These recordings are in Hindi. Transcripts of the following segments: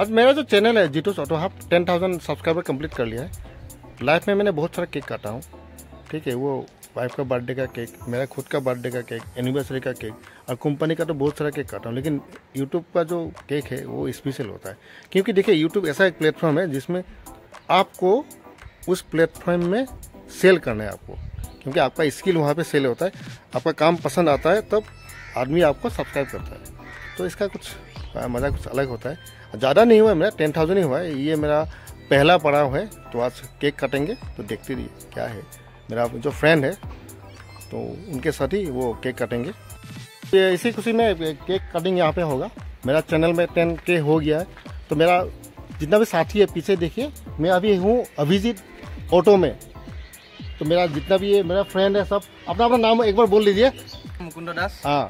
आज मेरा जो चैनल है जीटूस auto hub ten thousand subscriber complete कर लिया है। लाइफ में मैंने बहुत सारा केक काटा हूँ। ठीक है, वो वाइफ का बर्थडे का केक मेरा खुद का बर्थडे का केक एनिवर्सरी का केक और कंपनी का तो बहुत सारा केक काटा हूँ, लेकिन यूट्यूब का जो केक है, वो स्पेशल होता है। क्योंकि देखिए यूट्यूब ऐसा एक प्लेटफॉर्म है, जिसमें आपको उस प्लेटफॉर्म में सेल करना है आपको। क्योंकि आपका स्किल वहाँ पे सेल होता है, आपका काम पसंद आता है, तब आदमी आपको सब्सक्राइब करता है। तो इसका कुछ मज़ा कुछ अलग होता है। ज़्यादा नहीं हुआ है मेरा टेन थाउज़ेंड ही हुआ है। ये मेरा पहला पड़ाव है तो आज केक काटेंगे तो देखते रहिए क्या है। मेरा जो फ्रेंड है तो उनके साथ ही वो केक काटेंगे। ये इसी खुशी में केक कटिंग यहाँ पे होगा। मेरा चैनल में टेन के हो गया है। तो मेरा जितना भी साथी है पीछे देखिए मैं अभी हूँ अभिजीत ऑटो में। तो मेरा जितना भी है मेरा फ्रेंड है सब अपना अपना नाम एक बार बोल लीजिए मुकुंद दास। हाँ।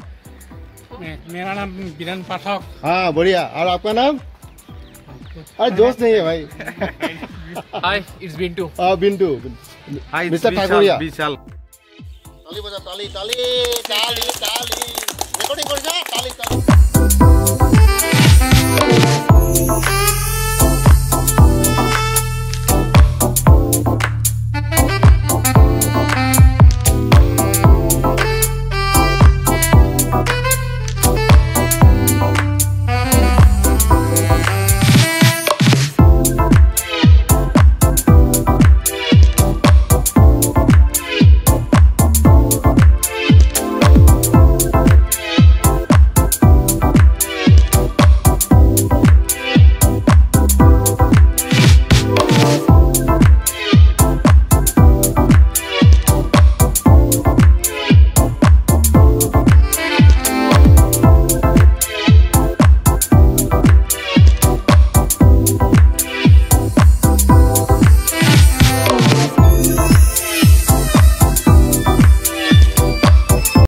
मेरा नाम बीरन पाठक। हाँ बढ़िया। और आपका नाम? अरे दोस्त नहीं है भाई। हाय इट्स बिंटू हाँ बिंटू। हाय मिस्टर ठाकुरिया। विशाल ताली बजा ताली ताली ताली ताली रिकॉर्डिंग कर जा ताली ताली